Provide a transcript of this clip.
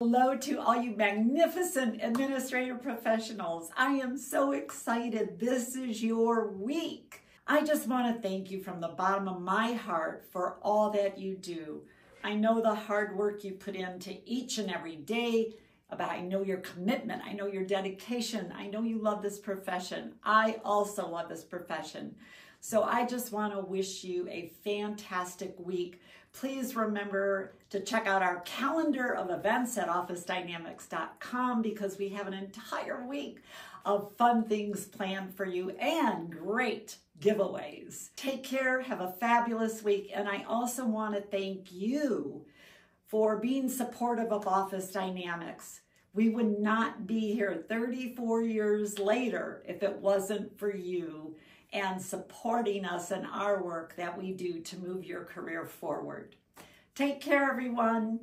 Hello to all you magnificent administrative professionals. I am so excited. This is your week. I just want to thank you from the bottom of my heart for all that you do. I know the hard work you put into each and every day. About I know your commitment. I know your dedication. I know you love this profession. I also love this profession. So I just want to wish you a fantastic week. Please remember to check out our calendar of events at OfficeDynamics.com because we have an entire week of fun things planned for you and great giveaways. Take care, have a fabulous week, and I also want to thank you for being supportive of Office Dynamics. We would not be here 34 years later if it wasn't for you and supporting us in our work that we do to move your career forward. Take care, everyone.